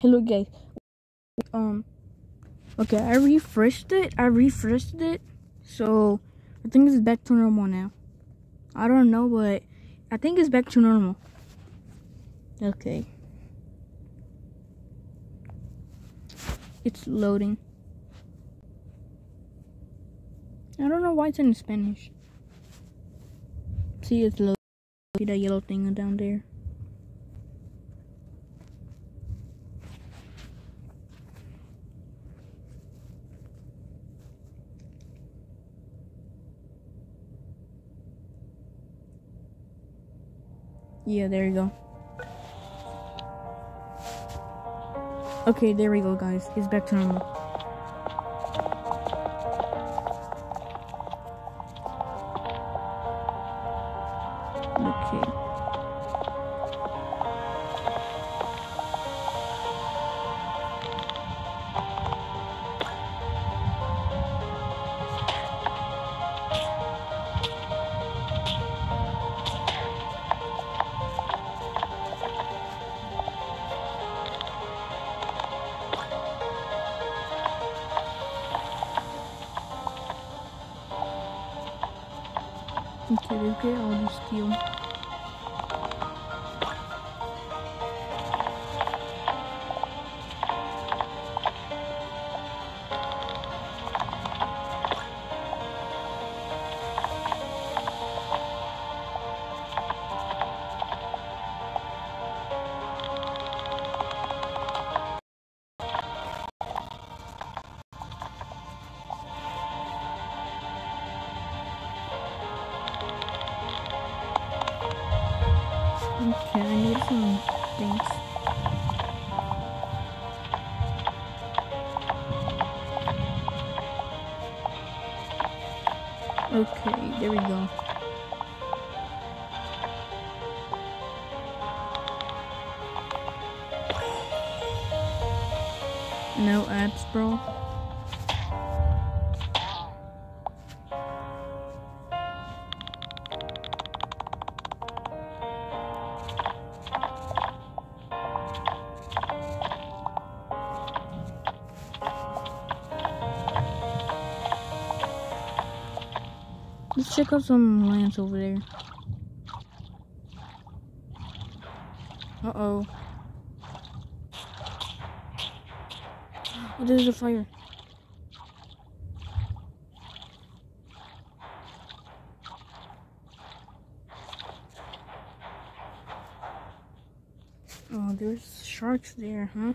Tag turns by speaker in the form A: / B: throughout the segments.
A: Hello guys. Um okay, I refreshed it. I refreshed it. So I think it's back to normal now. I don't know, but I think it's back to normal. Okay. It's loading. I don't know why it's in Spanish. See, it's loading. See that yellow thing down there? Yeah, there you go. Okay, there we go, guys. It's back to normal. Okay, get all this steel. Okay, I need some things. Okay, there we go. No ads, bro. Let's check out some lands over there. Uh oh. Oh, there's a fire. Oh, there's sharks there, huh?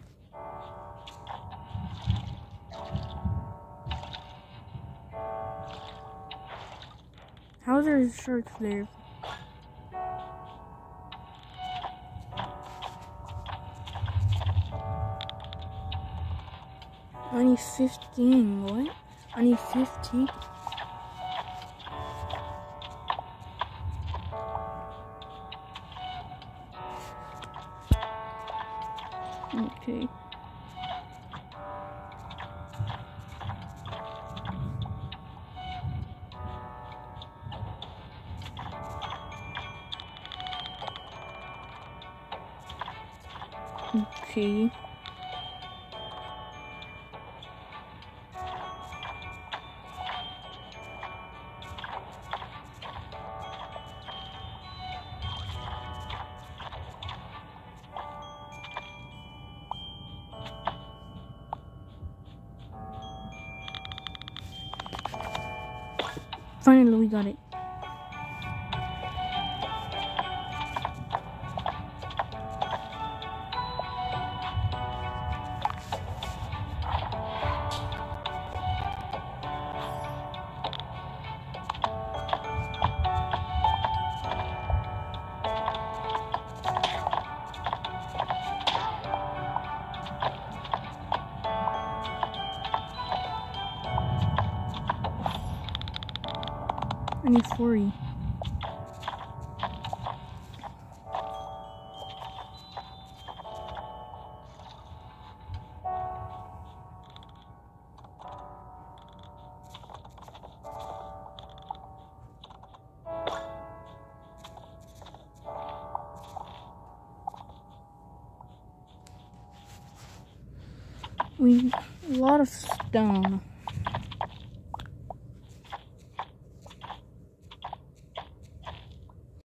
A: How are there sharks there? I need 15, what? I need 15? Okay. Okay. Finally, we got it. I need 40. We, a lot of stone.